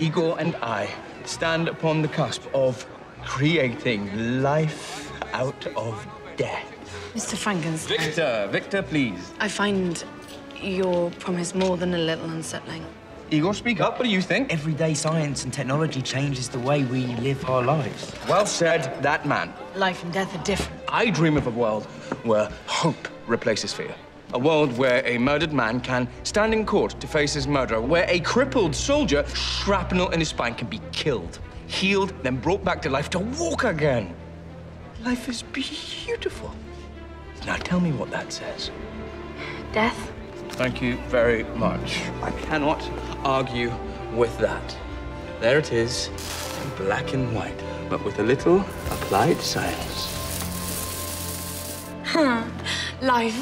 Igor and I stand upon the cusp of creating life out of death. Mr. Frankenstein, Victor, Victor, please. I find your promise more than a little unsettling. Igor, speak up. What do you think? Everyday science and technology changes the way we live our lives. Well said, that man. Life and death are different. I dream of a world where hope replaces fear. A world where a murdered man can stand in court to face his murderer, where a crippled soldier, shrapnel in his spine, can be killed, healed, then brought back to life to walk again. Life is beautiful. Now tell me what that says. Death? Thank you very much. I cannot argue with that. There it is, in black and white, but with a little applied science. Huh. Life.